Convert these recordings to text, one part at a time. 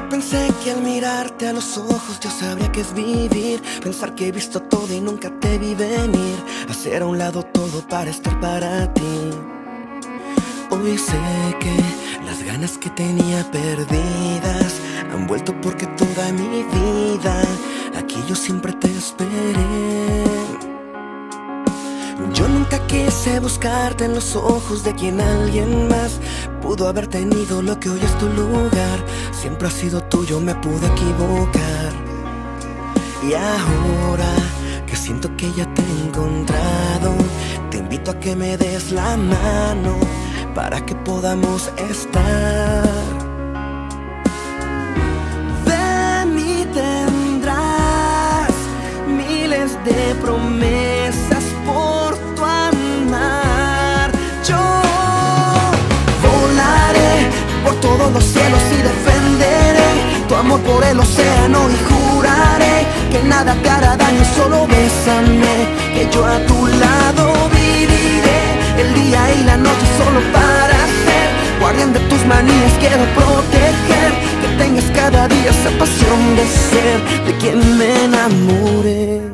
Pensé que al mirarte a los ojos yo sabría que es vivir. Pensar que he visto todo y nunca te vi venir. Hacer a un lado todo para estar para ti. Hoy sé que las ganas que tenía perdidas Han vuelto porque toda mi vida Aquí yo siempre te esperé. Yo nunca quise buscarte en los ojos de quien alguien más pudo haber tenido lo que hoy es tu lugar. Siempre ha sido tuyo, me pude equivocar. Y ahora que siento que ya te he encontrado, te invito a que me des la mano para que podamos estar. De mí tendrás miles de promesas por tu amar. Yo volaré por todos los cielos y tu amor por el océano y juraré que nada te hará daño, solo bésame, que yo a tu lado viviré el día y la noche solo para ser guardián de tus manías, quiero proteger que tengas cada día esa pasión de ser de quien me enamore.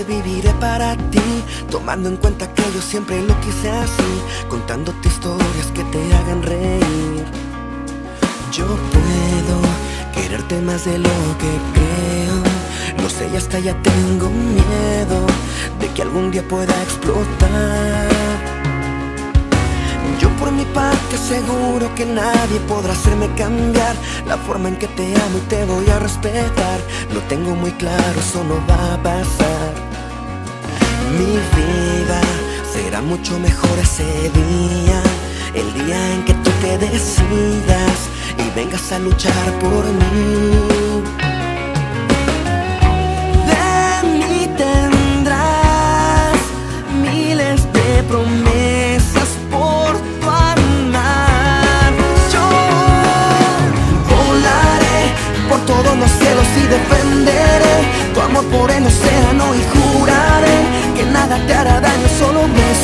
Viviré para ti Tomando en cuenta que yo siempre lo quise así Contándote historias que te hagan reír. Yo puedo quererte más de lo que creo Lo sé y hasta ya tengo miedo De que algún día pueda explotar yo por mi parte seguro que nadie podrá hacerme cambiar. La forma en que te amo y te voy a respetar. Lo tengo muy claro, eso no va a pasar. Mi vida será mucho mejor ese día. El día en que tú te decidas y vengas a luchar por mí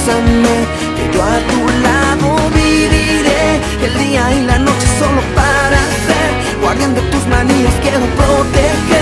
que yo a tu lado viviré. El día y la noche solo para ser. Guardián de tus manías, quiero proteger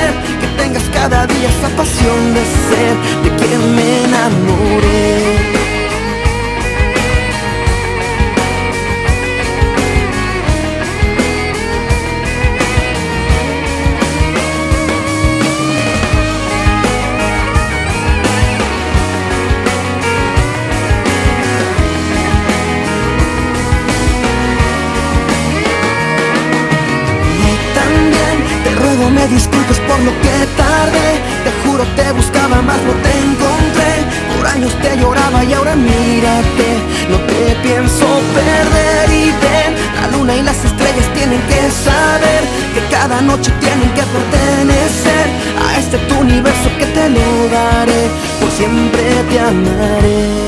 lo que tardé. Te juro te buscaba más no te encontré. Por años te lloraba y ahora mírate. No te pienso perder y ven. La luna y las estrellas tienen que saber Que cada noche tienen que pertenecer A este tu universo que te lo daré. Por siempre te amaré